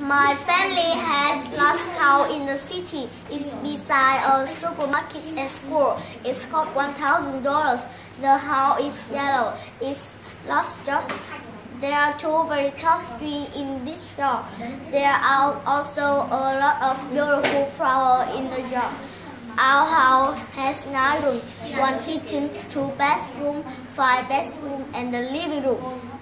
My family has last house in the city. It's beside a supermarket and school. It's cost one thousand dollars. The house is yellow. It's lost just. There are two very tall trees in this yard. There are also a lot of beautiful flowers in the yard. Our house has nine rooms, one kitchen, two bathrooms, five bedrooms, and a living room.